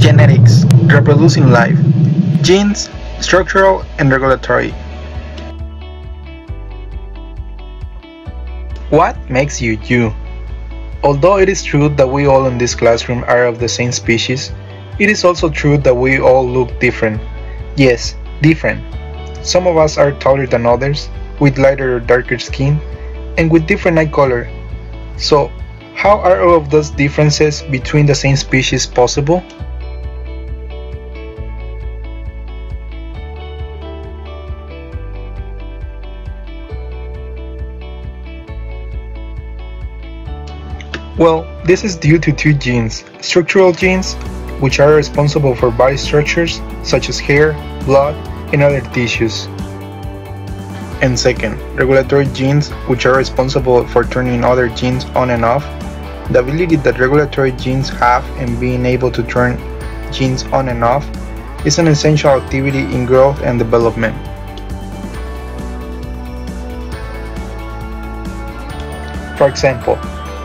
Genetics, reproducing life, genes, structural and regulatory. What makes you you? Although it is true that we all in this classroom are of the same species, it is also true that we all look different. Yes, different. Some of us are taller than others, with lighter or darker skin, and with different eye color. So, how are all of those differences between the same species possible? Well, this is due to two genes, structural genes, which are responsible for body structures such as hair, blood, and other tissues. And second, regulatory genes, which are responsible for turning other genes on and off. The ability that regulatory genes have in being able to turn genes on and off is an essential activity in growth and development. For example,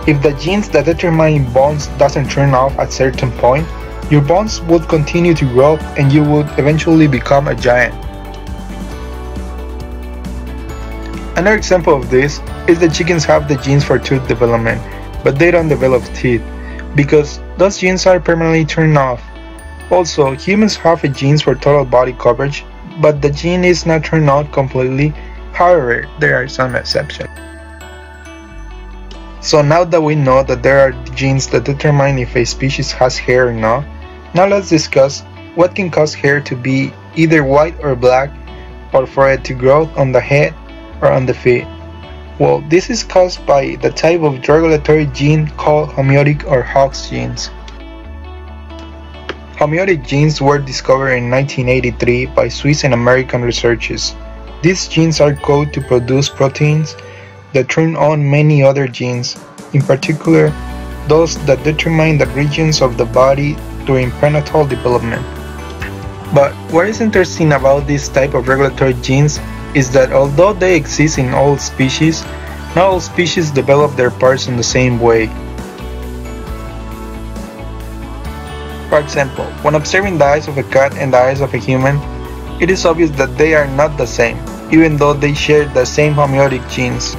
if the genes that determine bonds doesn't turn off at certain point, your bonds would continue to grow and you would eventually become a giant. Another example of this is that chickens have the genes for tooth development, but they don't develop teeth, because those genes are permanently turned off. Also, humans have a genes for total body coverage, but the gene is not turned on completely, however, there are some exceptions. So now that we know that there are genes that determine if a species has hair or not, now let's discuss what can cause hair to be either white or black or for it to grow on the head or on the feet. Well, this is caused by the type of regulatory gene called homeotic or Hox genes. Homeotic genes were discovered in 1983 by Swiss and American researchers. These genes are coded to produce proteins that turn on many other genes, in particular those that determine the regions of the body during prenatal development. But what is interesting about this type of regulatory genes is that although they exist in all species, not all species develop their parts in the same way. For example, when observing the eyes of a cat and the eyes of a human, it is obvious that they are not the same, even though they share the same homeotic genes.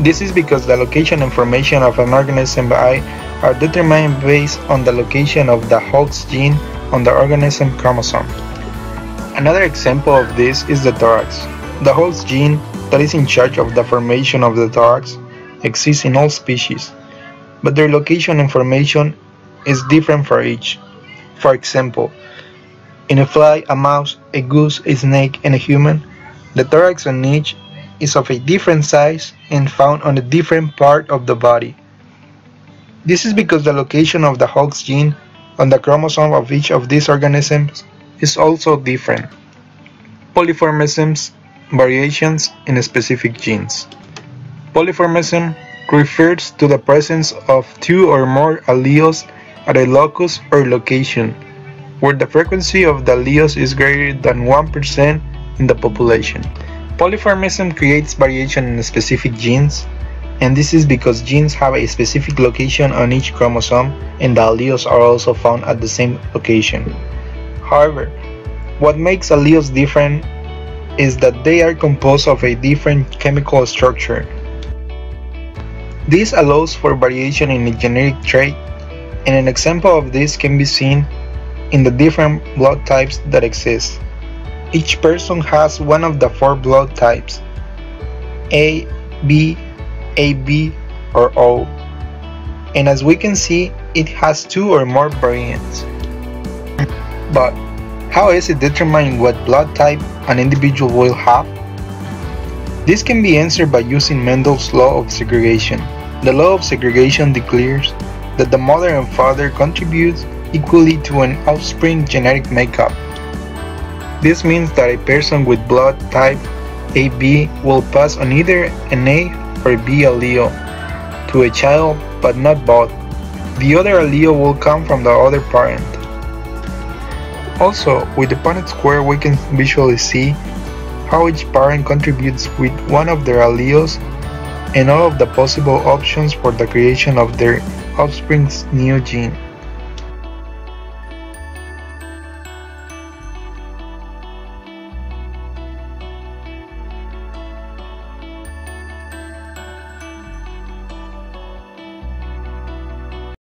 This is because the location information of an organism eye are determined based on the location of the Hox gene on the organism chromosome. Another example of this is the thorax. The Hox gene that is in charge of the formation of the thorax exists in all species, but their location information is different for each. For example, in a fly, a mouse, a goose, a snake, and a human, the thorax on each is of a different size and found on a different part of the body. This is because the location of the Hox gene on the chromosome of each of these organisms is also different. Polymorphisms, variations in specific genes. Polymorphism refers to the presence of two or more alleles at a locus or location, where the frequency of the alleles is greater than 1% in the population. Polymorphism creates variation in specific genes, and this is because genes have a specific location on each chromosome and the alleles are also found at the same location. However, what makes alleles different is that they are composed of a different chemical structure. This allows for variation in a genetic trait, and an example of this can be seen in the different blood types that exist. Each person has one of the four blood types A, B, AB, or O. And as we can see, it has two or more variants. But how is it determined what blood type an individual will have? This can be answered by using Mendel's law of segregation. The law of segregation declares that the mother and father contribute equally to an offspring genetic makeup. This means that a person with blood type AB will pass on either an A or B allele to a child, but not both. The other allele will come from the other parent. Also, with the Punnett square we can visually see how each parent contributes with one of their alleles and all of the possible options for the creation of their offspring's new gene.